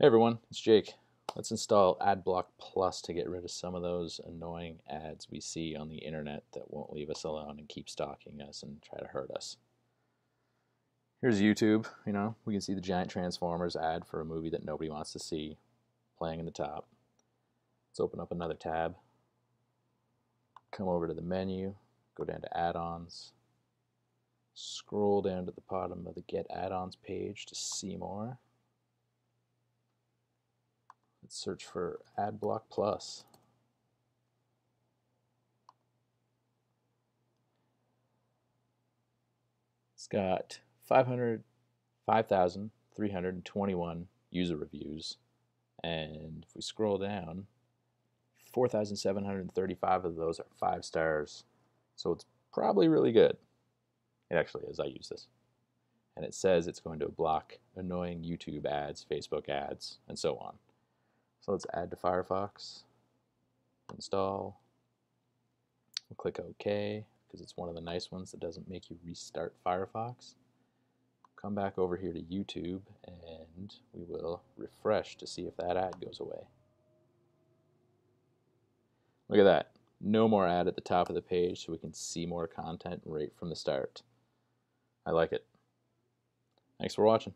Hey everyone, it's Jake. Let's install AdBlock Plus to get rid of some of those annoying ads we see on the internet that won't leave us alone and keep stalking us and try to hurt us. Here's YouTube, you know, we can see the giant Transformers ad for a movie that nobody wants to see playing in the top. Let's open up another tab. Come over to the menu, go down to add-ons, scroll down to the bottom of the Get Add-ons page to see more. Let's search for AdBlock Plus. It's got 500, 5,321 user reviews. And if we scroll down, 4,735 of those are five stars. So it's probably really good. It actually is. I use this. And it says it's going to block annoying YouTube ads, Facebook ads, and so on. So let's add to Firefox, install, we'll click OK because it's one of the nice ones that doesn't make you restart Firefox. Come back over here to YouTube and we will refresh to see if that ad goes away. Look at that. No more ad at the top of the page so we can see more content right from the start. I like it. Thanks for watching.